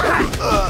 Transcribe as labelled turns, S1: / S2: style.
S1: Uh.